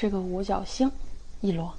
是个五角星一摞。